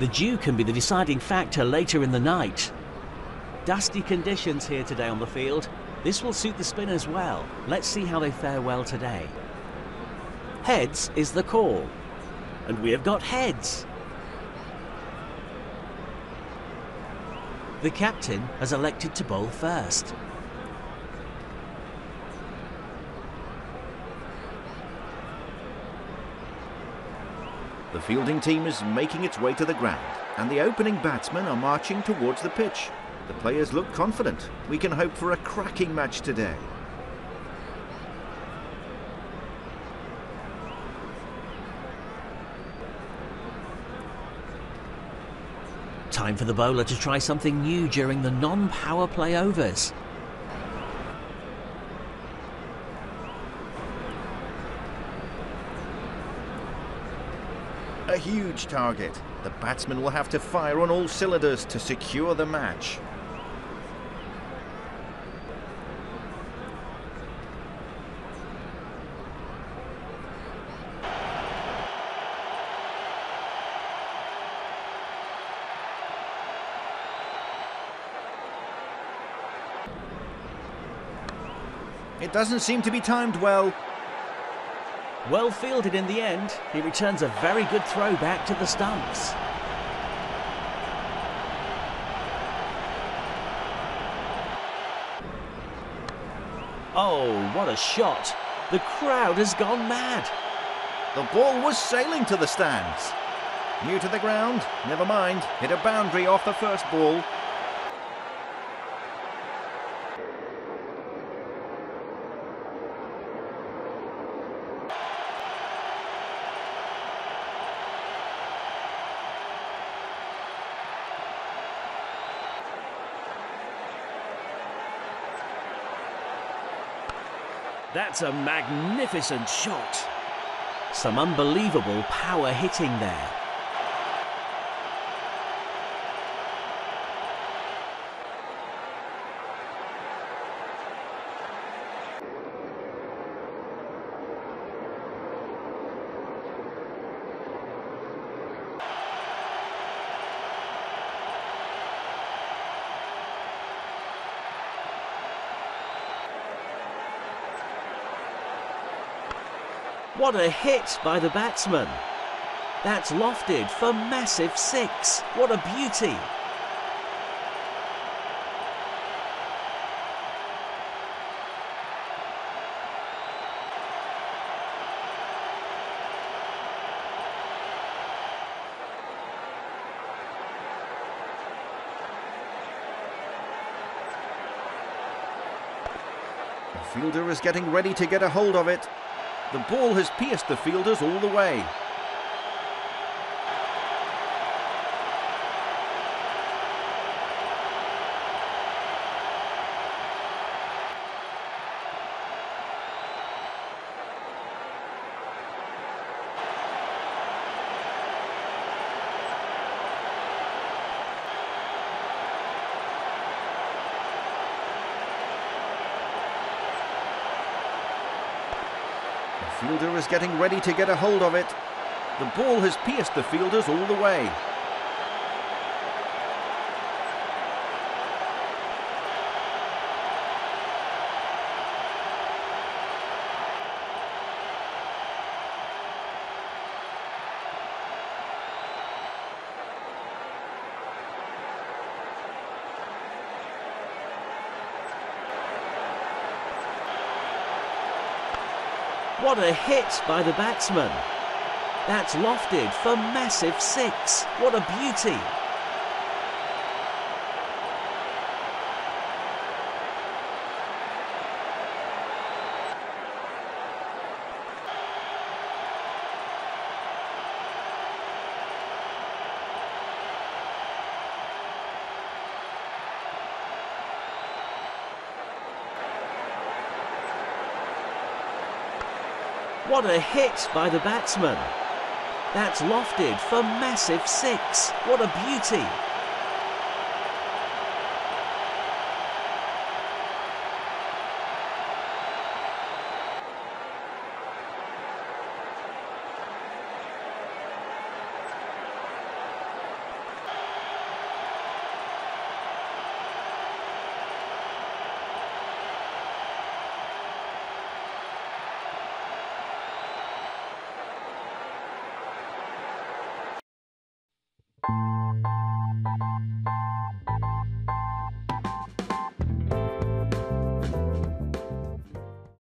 The dew can be the deciding factor later in the night. Dusty conditions here today on the field. This will suit the spinners well. Let's see how they fare well today. Heads is the call. And we have got heads. The captain has elected to bowl first. The fielding team is making its way to the ground, and the opening batsmen are marching towards the pitch. The players look confident. We can hope for a cracking match today. Time for the bowler to try something new during the non-power play overs. A huge target. The batsman will have to fire on all cylinders to secure the match. It doesn't seem to be timed well. Well fielded in the end. He returns a very good throw back to the stumps. Oh, what a shot. The crowd has gone mad. The ball was sailing to the stands. New to the ground, never mind. Hit a boundary off the first ball. That's a magnificent shot. Some unbelievable power hitting there. What a hit by the batsman. That's lofted for massive six. What a beauty. The fielder is getting ready to get a hold of it. The ball has pierced the fielders all the way. Fielder is getting ready to get a hold of it. The ball has pierced the fielders all the way. What a hit by the batsman. That's lofted for massive six. What a beauty. What a hit by the batsman. That's lofted for massive six. What a beauty. Thank you.